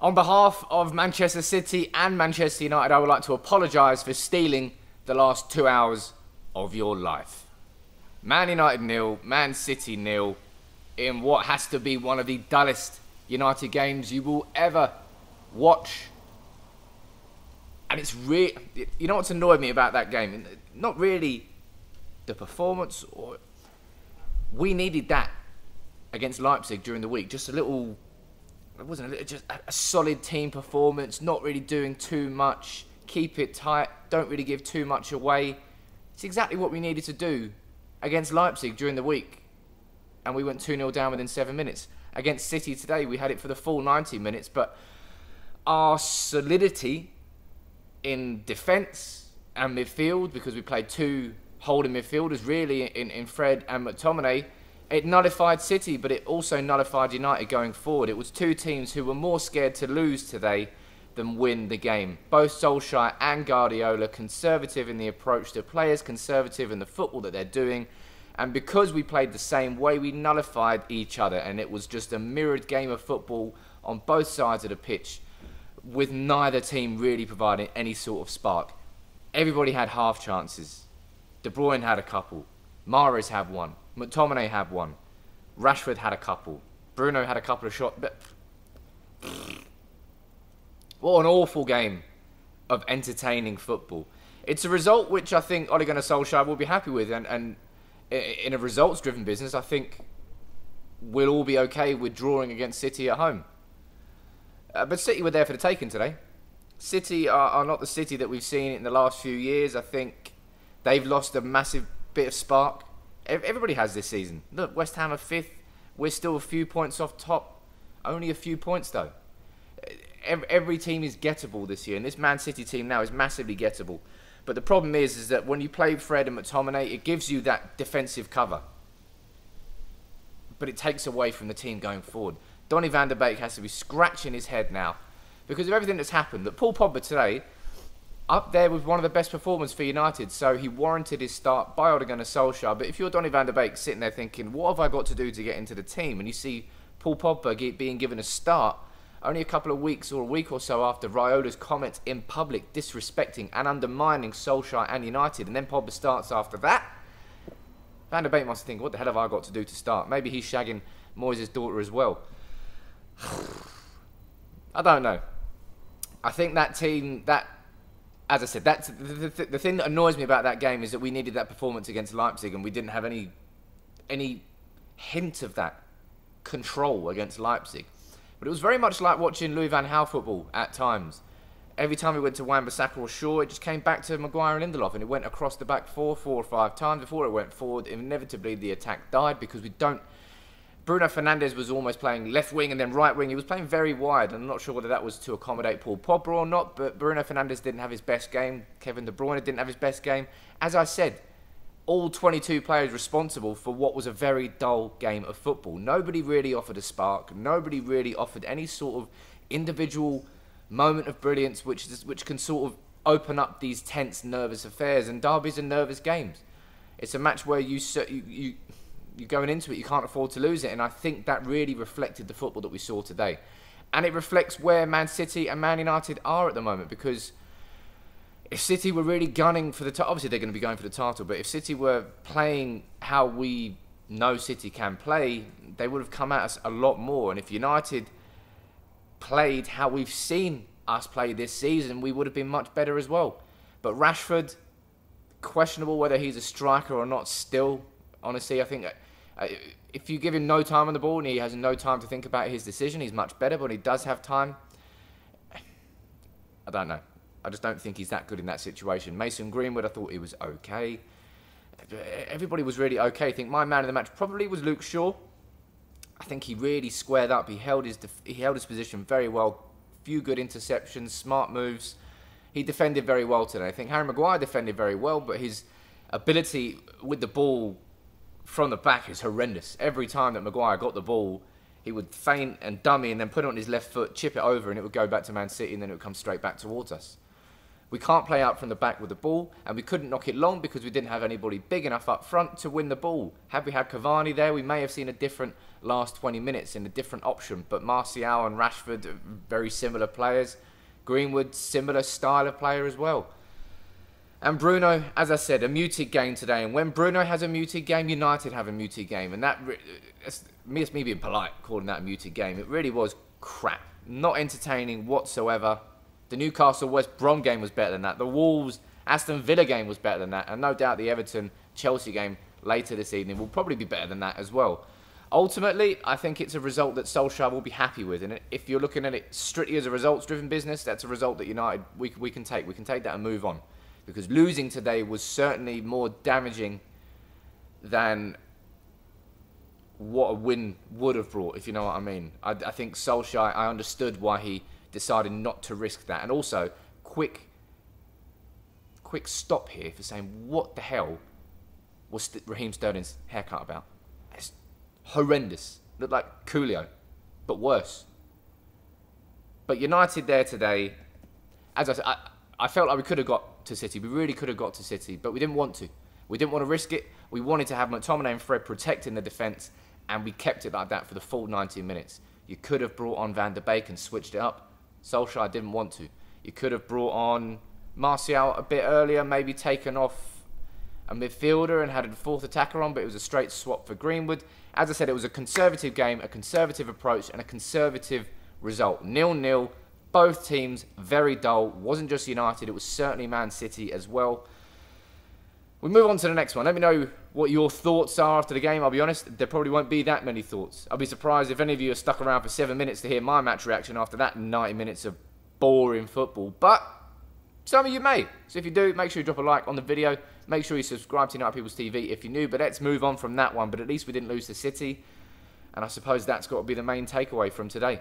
On behalf of Manchester City and Manchester United, I would like to apologise for stealing the last two hours of your life. Man United nil, Man City nil, in what has to be one of the dullest United games you will ever watch. And it's really, you know what's annoyed me about that game? Not really the performance, or we needed that against Leipzig during the week. Just a little it wasn't a, just a solid team performance, not really doing too much, keep it tight, don't really give too much away. It's exactly what we needed to do against Leipzig during the week. And we went 2 0 down within seven minutes. Against City today, we had it for the full 90 minutes, but our solidity in defence and midfield, because we played two holding midfielders really in, in Fred and McTominay it nullified City, but it also nullified United going forward. It was two teams who were more scared to lose today than win the game. Both Solskjaer and Guardiola conservative in the approach to players, conservative in the football that they're doing. And because we played the same way, we nullified each other. And it was just a mirrored game of football on both sides of the pitch, with neither team really providing any sort of spark. Everybody had half chances. De Bruyne had a couple. Mahrez have one. McTominay had one. Rashford had a couple. Bruno had a couple of shots. But what an awful game of entertaining football. It's a result which I think Ole Gunnar Solskjaer will be happy with, and, and in a results-driven business, I think we'll all be okay with drawing against City at home. Uh, but City were there for the taking today. City are, are not the City that we've seen in the last few years. I think they've lost a massive bit of spark. Everybody has this season. Look, West Ham are fifth. We're still a few points off top. Only a few points though. Every team is gettable this year, and this Man City team now is massively gettable. But the problem is, is that when you play Fred and McTominay, it gives you that defensive cover. But it takes away from the team going forward. Donny van der Beek has to be scratching his head now because of everything that's happened. That Paul Pogba today up there with one of the best performers for United, so he warranted his start by Ole Gunnar Solskjaer. But if you're Donny van der Beek sitting there thinking, what have I got to do to get into the team? And you see Paul Pogba being given a start only a couple of weeks or a week or so after Raiola's comments in public disrespecting and undermining Solskjaer and United, and then Pogba starts after that, Van der Beek must think, what the hell have I got to do to start? Maybe he's shagging Moyes' daughter as well. I don't know. I think that team, that as I said, that's the, the, the, thing that annoys me about that game is that we needed that performance against Leipzig and we didn't have any any hint of that control against Leipzig. But it was very much like watching Louis van Gaal football at times. Every time we went to Wan-Bissaka or Shaw, it just came back to Maguire and Lindelof, and it went across the back four, four or five times. Before it went forward, inevitably the attack died because we don't Bruno Fernandes was almost playing left wing and then right wing. He was playing very wide. And I'm not sure whether that was to accommodate Paul Pogba or not, but Bruno Fernandes didn't have his best game. Kevin De Bruyne didn't have his best game. As I said, all 22 players responsible for what was a very dull game of football. Nobody really offered a spark. Nobody really offered any sort of individual moment of brilliance which, which can sort of open up these tense, nervous affairs. And derbies are nervous games. It's a match where you, you, you you're going into it, you can't afford to lose it. And I think that really reflected the football that we saw today. And it reflects where Man City and Man United are at the moment because if City were really gunning for the title, obviously they're going to be going for the title, but if City were playing how we know City can play, they would have come at us a lot more. And if United played how we've seen us play this season, we would have been much better as well. But Rashford, questionable whether he's a striker or not still. Honestly, I think Uh, if you give him no time on the ball and he has no time to think about his decision, he's much better. But when he does have time, I don't know. I just don't think he's that good in that situation. Mason Greenwood, I thought he was okay. Everybody was really okay. I think my man of the match probably was Luke Shaw. I think he really squared up. He held his he held his position very well. Few good interceptions, smart moves. He defended very well today. I think Harry Maguire defended very well, but his ability with the ball from the back is horrendous. Every time that Maguire got the ball, he would feint and dummy and then put it on his left foot, chip it over, and it would go back to Man City, and then it would come straight back towards us. We can't play out from the back with the ball, and we couldn't knock it long because we didn't have anybody big enough up front to win the ball. Had we had Cavani there, we may have seen a different last 20 minutes in a different option. But Martial and Rashford, very similar players. Greenwood, similar style of player as well. And Bruno, as I said, a muted game today. And when Bruno has a muted game, United have a muted game. And that, it's me, it's me being polite calling that a muted game. It really was crap. Not entertaining whatsoever. The Newcastle West Brom game was better than that. The Wolves Aston Villa game was better than that. And no doubt the Everton Chelsea game later this evening will probably be better than that as well. Ultimately, I think it's a result that Solskjaer will be happy with. And if you're looking at it strictly as a results driven business, that's a result that United we, we can take. We can take that and move on. Because losing today was certainly more damaging than what a win would have brought, if you know what I mean. I, I think Solskjaer, I understood why he decided not to risk that. And also, quick, quick stop here for saying, what the hell was Raheem Sterling's haircut about? It's horrendous. Looked like Coolio, but worse. But United there today, as I said, I, I felt like we could have to City. We really could have got to City, but we didn't want to. We didn't want to risk it. We wanted to have McTominay and Fred protecting the defence, and we kept it like that for the full 90 minutes. You could have brought on Van der Beek and switched it up. Solskjaer didn't want to. You could have brought on Martial a bit earlier, maybe taken off a midfielder and had a fourth attacker on, but it was a straight swap for Greenwood. As I said, it was a conservative game, a conservative approach, and a conservative result. Nil nil. Both teams very dull. Wasn't just United, it was certainly Man City as well. We move on to the next one. Let me know what your thoughts are after the game. I'll be honest, there probably won't be that many thoughts. I'll be surprised if any of you are stuck around for seven minutes to hear my match reaction after that 90 minutes of boring football. But some of you may. So if you do, make sure you drop a like on the video. Make sure you subscribe to United People's TV if you're new. But let's move on from that one. But at least we didn't lose to City. And I suppose that's got to be the main takeaway from today.